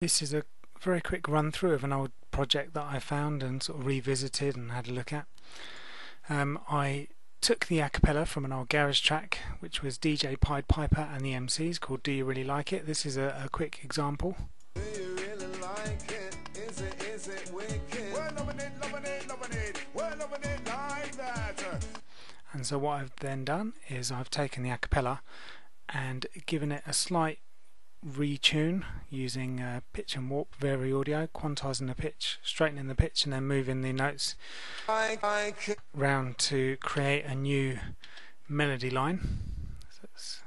This is a very quick run through of an old project that I found and sort of revisited and had a look at. Um, I took the acapella from an old garage track which was DJ Pied Piper and the MCs called Do You Really Like It? This is a, a quick example. And so what I've then done is I've taken the acapella and given it a slight retune using uh, pitch and warp VariAudio quantizing the pitch straightening the pitch and then moving the notes round to create a new melody line. So let's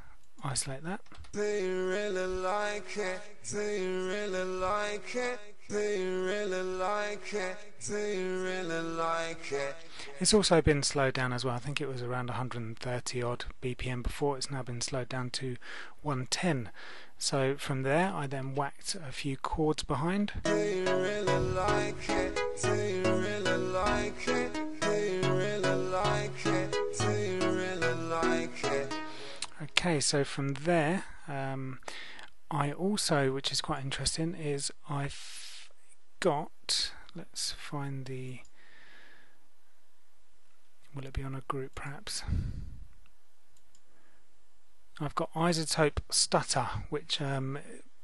isolate that. They really like it. They really like it. They really like it. They really like it it's also been slowed down as well. I think it was around 130 odd BPM before. It's now been slowed down to 110 so from there I then whacked a few chords behind. Really like really like really okay, so from there um, I also, which is quite interesting, is I've got, let's find the, will it be on a group perhaps? I've got iZotope Stutter which um,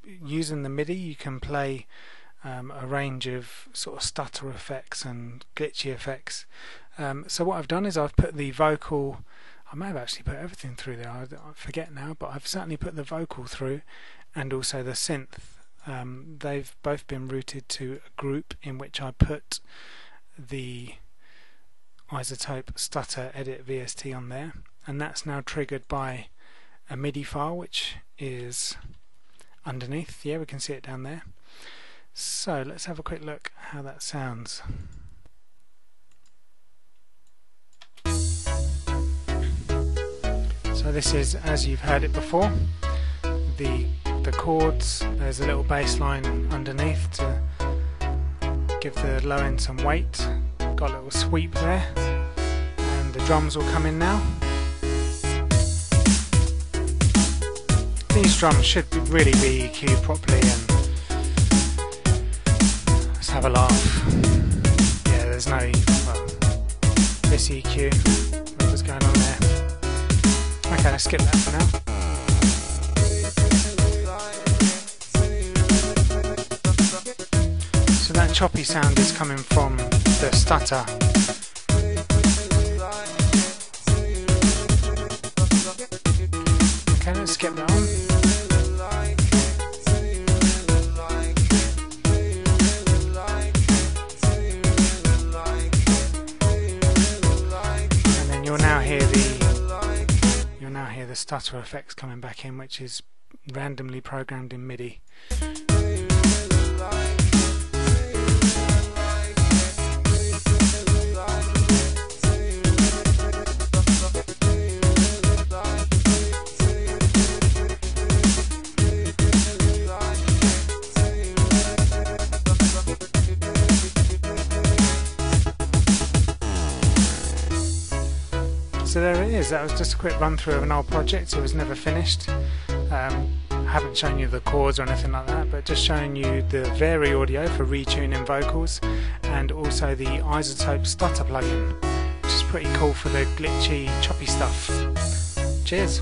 using the MIDI you can play um, a range of sort of stutter effects and glitchy effects um, so what I've done is I've put the vocal I may have actually put everything through there I, I forget now but I've certainly put the vocal through and also the synth um, they've both been routed to a group in which I put the iZotope stutter edit VST on there and that's now triggered by a MIDI file which is underneath. Yeah, we can see it down there. So let's have a quick look how that sounds. So this is as you've heard it before. The the chords, there's a little bass line underneath to give the low end some weight. Got a little sweep there. And the drums will come in now. these drums should really be EQ'd properly and let's have a laugh. Yeah, there's no, well, this EQ, what was going on there. Okay, let's skip that for now. So that choppy sound is coming from the stutter Okay, let's skip that on. the stutter effects coming back in which is randomly programmed in MIDI. So there it is. That was just a quick run through of an old project. It was never finished. Um, I haven't shown you the chords or anything like that, but just showing you the VariAudio for retuning vocals and also the iZotope Stutter plugin, which is pretty cool for the glitchy, choppy stuff. Cheers!